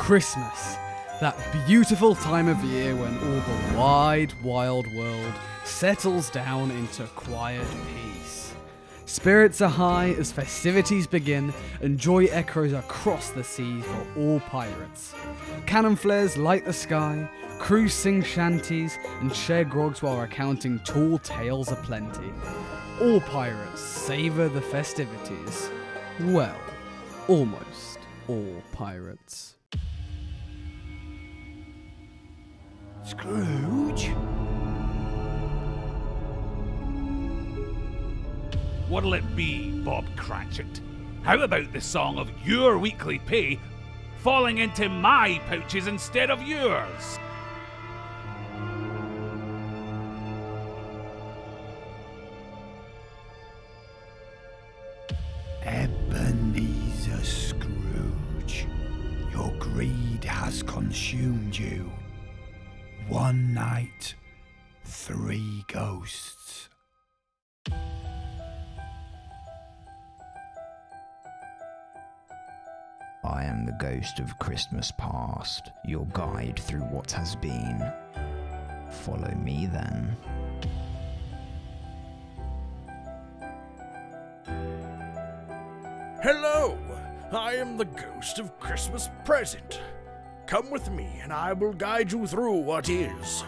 Christmas, that beautiful time of year when all the wide, wild world settles down into quiet peace. Spirits are high as festivities begin, and joy echoes across the seas for all pirates. Cannon flares light the sky, crews sing shanties, and share grogs while recounting tall tales aplenty. All pirates savour the festivities. Well, almost all pirates. Scrooge? What'll it be, Bob Cratchit? How about the song of your weekly pay falling into my pouches instead of yours? Ebenezer Scrooge, your greed has consumed you. One night, three ghosts. I am the ghost of Christmas past, your guide through what has been. Follow me then. Hello, I am the ghost of Christmas present. Come with me and I will guide you through what is.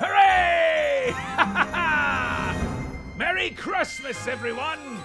Hooray! Merry Christmas, everyone!